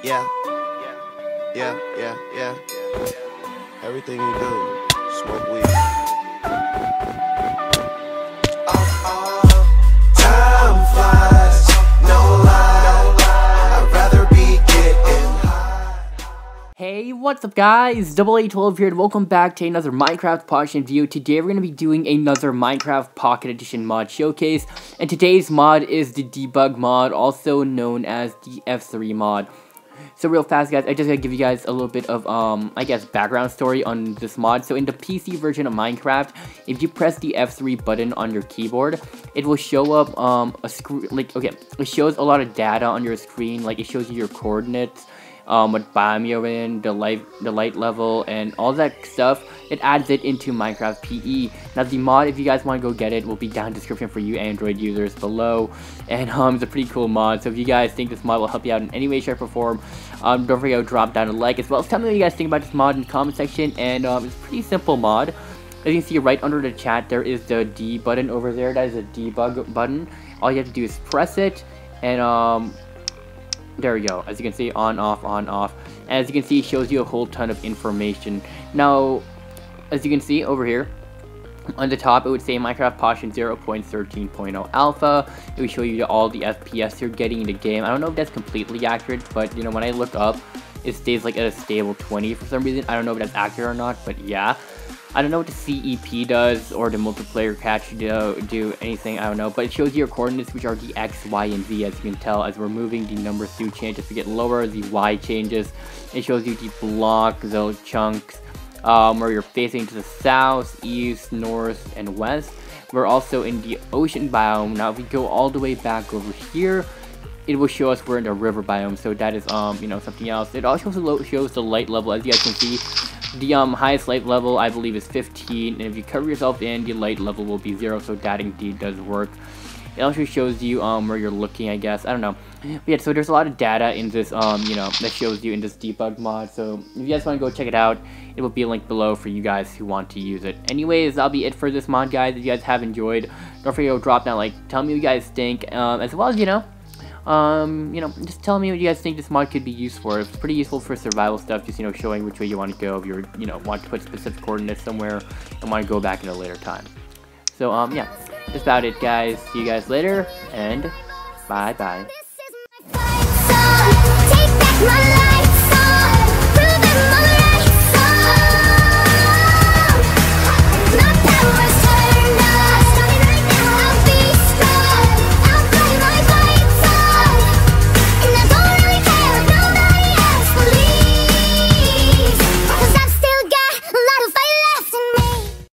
Yeah. Yeah, yeah, yeah. Yeah. Everything you do, smoke weed. Time flies, no lie. I'd rather be getting high. Hey, what's up guys? Double A12 here and welcome back to another Minecraft Pocket video. Today we're going to be doing another Minecraft Pocket Edition mod showcase. And today's mod is the debug mod, also known as the F3 mod. So real fast guys, I just gotta give you guys a little bit of, um, I guess, background story on this mod. So in the PC version of Minecraft, if you press the F3 button on your keyboard, it will show up, um, a screen, like, okay, it shows a lot of data on your screen, like it shows you your coordinates, um, what biome you're in, the light, the light level, and all that stuff. It adds it into Minecraft PE. Now the mod, if you guys want to go get it, will be down in description for you Android users below. And um, it's a pretty cool mod. So if you guys think this mod will help you out in any way, shape, or form, um, don't forget to drop down a like as well. Tell me what you guys think about this mod in the comment section. And um, it's a pretty simple mod. As you can see right under the chat, there is the D button over there. That is a debug button. All you have to do is press it, and um, there we go. As you can see, on, off, on, off. As you can see, it shows you a whole ton of information. Now, as you can see over here, on the top, it would say Minecraft Potion 0.13.0 Alpha. It would show you all the FPS you're getting in the game. I don't know if that's completely accurate, but you know, when I look up, it stays like at a stable 20 for some reason. I don't know if that's accurate or not, but yeah. I don't know what the CEP does or the multiplayer catch do, do anything, I don't know, but it shows you your coordinates which are the X, Y, and Z as you can tell as we're moving the numbers do change as we get lower, the Y changes, it shows you the block, the chunks, um, where you're facing to the south, east, north, and west. We're also in the ocean biome. Now if we go all the way back over here, it will show us we're in the river biome, so that is, um, you know, something else. It also shows the light level, as you guys can see. The um, highest light level, I believe, is 15, and if you cover yourself in, the light level will be 0, so that indeed does work. It also shows you um, where you're looking, I guess. I don't know. But yeah, so there's a lot of data in this, um, you know, that shows you in this debug mod. So if you guys want to go check it out, it will be a link below for you guys who want to use it. Anyways, that'll be it for this mod, guys. If you guys have enjoyed, don't forget to drop down, like, tell me what you guys think, um, as well as, you know, um, you know, just tell me what you guys think this mod could be used for. It's pretty useful for survival stuff, just, you know, showing which way you want to go if you're, you know, want to put specific coordinates somewhere and want to go back in a later time. So, um, yeah, about it, guys. See you guys later, and bye-bye.